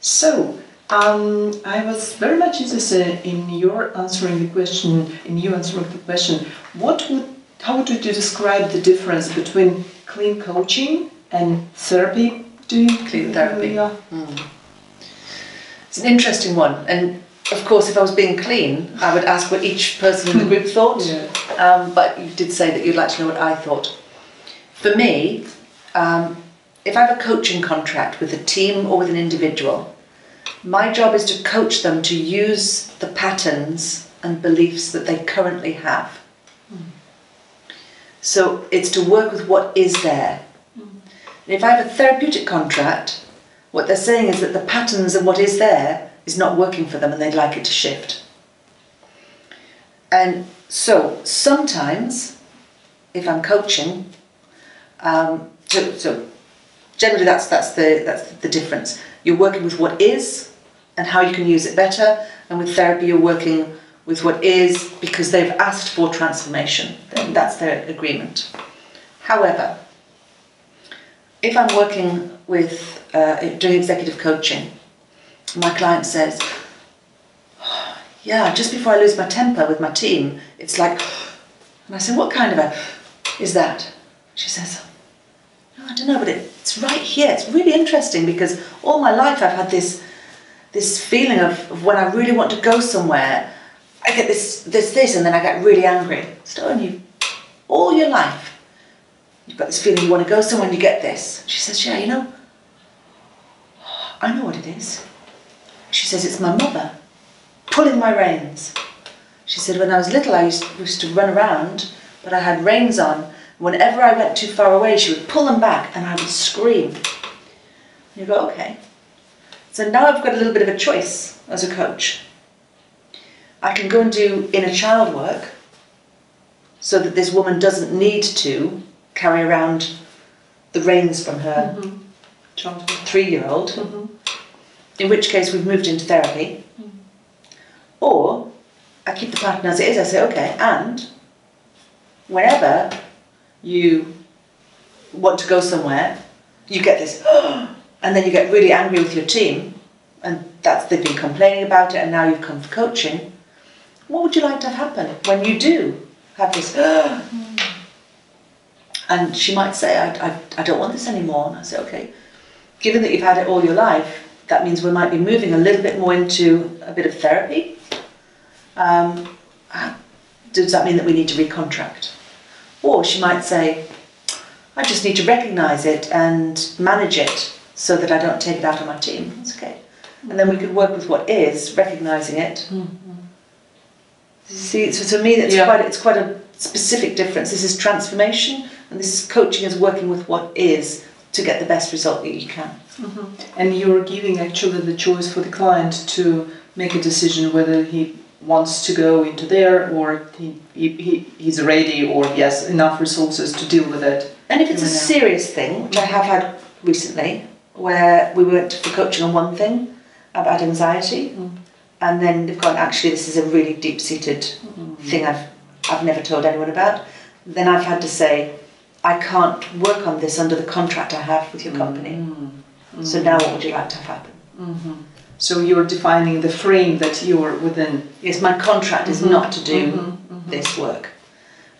So, um, I was very much interested in your answering the question, in you answering the question, what would, how would you describe the difference between clean coaching and therapy? Do you Clean therapy. Yeah. It's an interesting one, and of course, if I was being clean, I would ask what each person in the group thought. Yeah. Um, but you did say that you'd like to know what I thought. For me, um, if I have a coaching contract with a team or with an individual, my job is to coach them to use the patterns and beliefs that they currently have. So it's to work with what is there. And if I have a therapeutic contract, what they're saying is that the patterns and what is there is not working for them and they'd like it to shift. And so sometimes, if I'm coaching, um, so, so generally that's that's the that's the difference. You're working with what is and how you can use it better, and with therapy you're working with what is because they've asked for transformation. That's their agreement. However, if I'm working with uh, doing executive coaching, my client says, "Yeah, just before I lose my temper with my team, it's like," and I say, "What kind of a is that?" She says, "Oh, "I don't know, but it, it's right here. It's really interesting because all my life I've had this this feeling of, of when I really want to go somewhere, I get this this this, and then I get really angry. So, and you all your life." You've got this feeling you want to go somewhere and you get this. She says, Yeah, you know, I know what it is. She says, It's my mother pulling my reins. She said, When I was little, I used, used to run around, but I had reins on. Whenever I went too far away, she would pull them back and I would scream. You go, Okay. So now I've got a little bit of a choice as a coach. I can go and do inner child work so that this woman doesn't need to carry around the reins from her mm-hmm. Child. three year old, mm-hmm. in which case we've moved into therapy. Mm. Or I keep the pattern as it is, I say, okay, and whenever you want to go somewhere, you get this, and then you get really angry with your team, and that's they've been complaining about it, and now you've come for coaching. What would you like to have happen when you do have this? And she might say, I, I, I don't want this anymore. And I say, okay, given that you've had it all your life, that means we might be moving a little bit more into a bit of therapy. Um, does that mean that we need to recontract? Or she might say, I just need to recognise it and manage it so that I don't take it out on my team. That's okay. And then we could work with what is, recognising it. Mm-hmm. See, so to me, it's Yeah. quite it's quite a specific difference. This is transformation, and this is coaching is working with what is to get the best result that you can. Mm-hmm. And you're giving actually the choice for the client to make a decision whether he wants to go into there or he, he, he, he's ready or he has enough resources to deal with it. And if it's a serious thing, which I have had recently, where we went for coaching on one thing about anxiety, mm-hmm. and then they've gone, actually, this is a really deep seated mm-hmm. thing I've, I've never told anyone about, then I've had to say, I can't work on this under the contract I have with your company. Mm-hmm. So now what would you like to have happen? So you're defining the frame that you're within. Yes, my contract is mm-hmm. not to do mm-hmm. Mm-hmm. this work.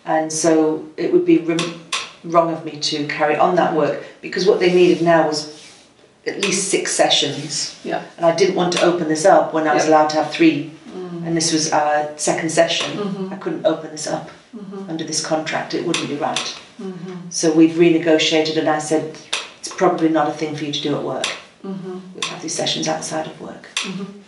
And so it would be rem- wrong of me to carry on that work because what they needed now was at least six sessions. Yeah. And I didn't want to open this up when I was Yeah. allowed to have three. And this was our second session. I couldn't open this up under this contract, it wouldn't be right. So we've renegotiated, and I said, it's probably not a thing for you to do at work. Mm-hmm. We'll have these sessions outside of work. Mm-hmm.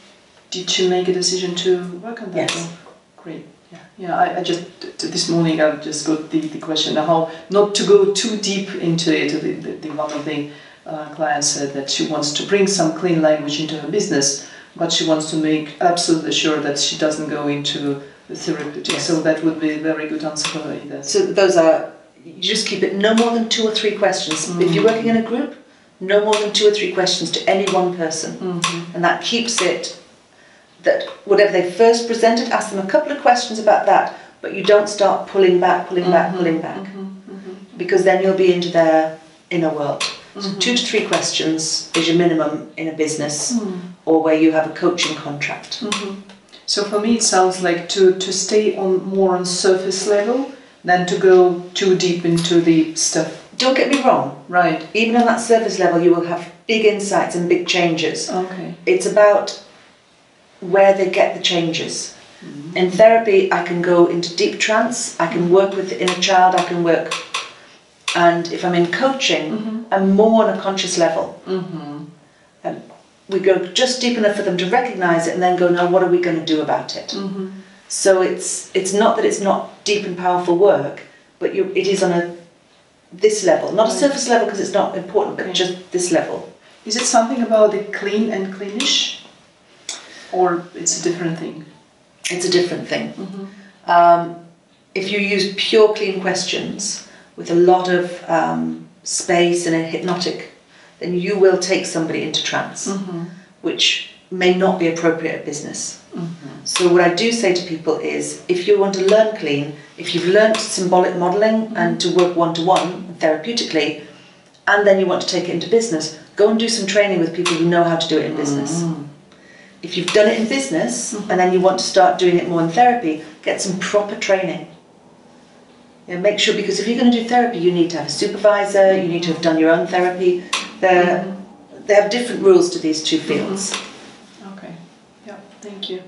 Did you make a decision to work on that? Yes. Great. Yeah. Yeah. I, I just this morning I just got the, the question how not to go too deep into it. The, the, the one of the uh, clients said that she wants to bring some clean language into her business, but she wants to make absolutely sure that she doesn't go into the therapeutic. Yes. So that would be a very good answer for her. Either. So those are, you just keep it no more than two or three questions. If you're mm-hmm. working in a group, no more than two or three questions to any one person. Mm-hmm. And that keeps it that whatever they first presented, ask them a couple of questions about that, but you don't start pulling back, pulling back, mm-hmm. pulling back. Mm-hmm. Because then you'll be into their inner world. So two to three questions is your minimum in a business Mm. or where you have a coaching contract. Mhm. So for me, it sounds like to, to stay on more on surface level than to go too deep into the stuff. Don't get me wrong, Right. even on that surface level, you will have big insights and big changes. Okay. It's about where they get the changes. In therapy, I can go into deep trance, I can work with the inner child, I can work. And if I'm in coaching, I'm more on a conscious level. Mm-hmm. Um, we go just deep enough for them to recognize it and then go, now what are we going to do about it? Mm-hmm. So it's it's not that it's not deep and powerful work, but you it is on a this level, not a surface level because it's not important, but Okay. just this level. Is it something about the clean and cleanish? Or it's a different thing? It's a different thing. Mm-hmm. Um, if you use pure clean questions with a lot of um, space and a hypnotic, then you will take somebody into trance, Mm-hmm. which may not be appropriate at business. Mm-hmm. So what I do say to people is, if you want to learn clean, if you've learnt symbolic modelling and to work one to one therapeutically, and then you want to take it into business, go and do some training with people who know how to do it in business. Mm. If you've done it in business and then you want to start doing it more in therapy, get some proper training. You know, make sure because if you're going to do therapy, you need to have a supervisor. You need to have done your own therapy. They're, They have different rules to these two fields. Thank you.